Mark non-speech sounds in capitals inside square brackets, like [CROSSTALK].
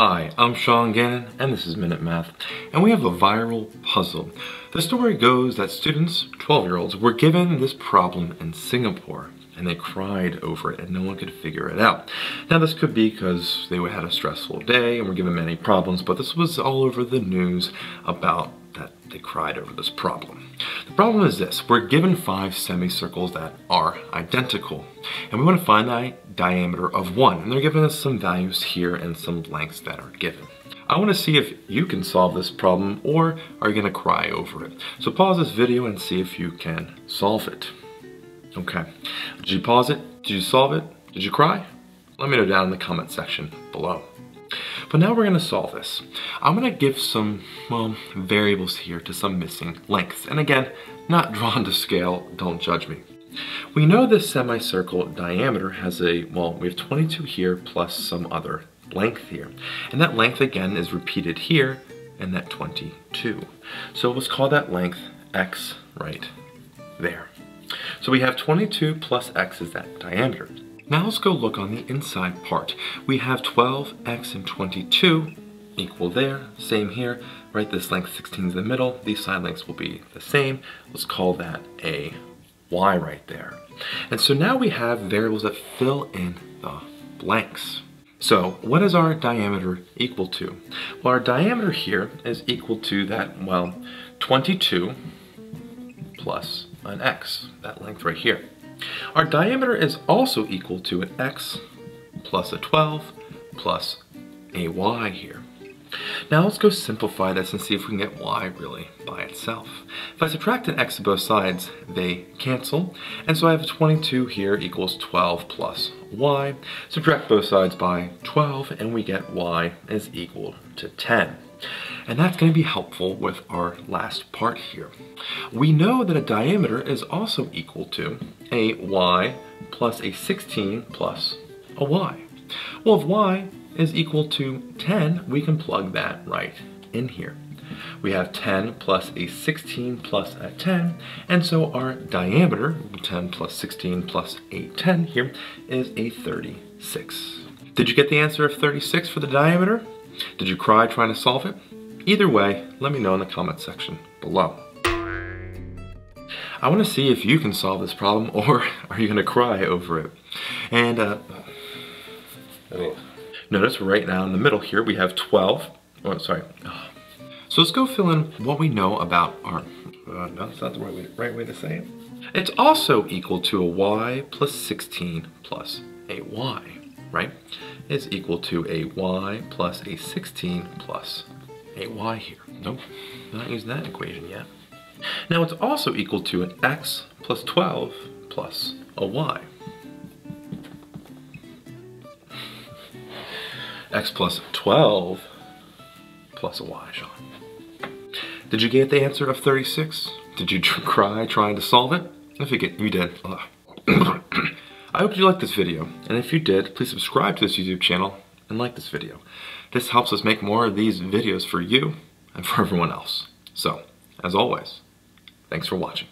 Hi, I'm Sean Gannon, and this is Minute Math, and we have a viral puzzle. The story goes that students, 12-year-olds, were given this problem in Singapore, and they cried over it, and no one could figure it out. Now, this could be because they had a stressful day and were given many problems, but this was all over the news about they cried over this problem. The problem is this, we're given five semicircles that are identical, and we want to find the diameter of one, and they're giving us some values here and some lengths that are given. I want to see if you can solve this problem or are you going to cry over it. So pause this video and see if you can solve it. Okay, did you pause it? Did you solve it? Did you cry? Let me know down in the comment section below. But now we're gonna solve this. I'm gonna give some, well, variables here to some missing lengths. And again, not drawn to scale, don't judge me. We know this semicircle diameter has a, well, we have 22 here plus some other length here. And that length again is repeated here and that 22. So let's call that length x right there. So we have 22 plus x is that diameter. Now let's go look on the inside part. We have 12x and 22 equal there, same here, right? This length 16 is the middle. These side lengths will be the same. Let's call that a y right there. And so now we have variables that fill in the blanks. So what is our diameter equal to? Well, our diameter here is equal to that, well, 22 plus an x, that length right here. Our diameter is also equal to an x plus a 12 plus a y here. Now let's go simplify this and see if we can get y really by itself. If I subtract an x to both sides, they cancel. And so I have 22 here equals 12 plus y. Subtract both sides by 12 and we get y is equal to 10. And that's going to be helpful with our last part here. We know that a diameter is also equal to a y plus a 16 plus a y. Well, if y is equal to 10, we can plug that right in here. We have 10 plus a 16 plus a 10, and so our diameter, 10 plus 16 plus a 10 here, is a 36. Did you get the answer of 36 for the diameter? Did you cry trying to solve it? Either way, let me know in the comment section below. I want to see if you can solve this problem [LAUGHS] or are you going to cry over it? And uh, notice right now in the middle here we have 12. Oh, sorry. So let's go fill in what we know about our, uh, no, that's not the right way, right way to say it. It's also equal to a y plus 16 plus a y, right? It's equal to a y plus a 16 plus a y here. Nope, not using that equation yet. Now it's also equal to an x plus 12 plus a y. x plus 12 plus a y, Sean. Did you get the answer of 36? Did you cry trying to solve it? If you, get, you did, [COUGHS] I hope you liked this video, and if you did, please subscribe to this YouTube channel and like this video. This helps us make more of these videos for you and for everyone else. So, as always, thanks for watching.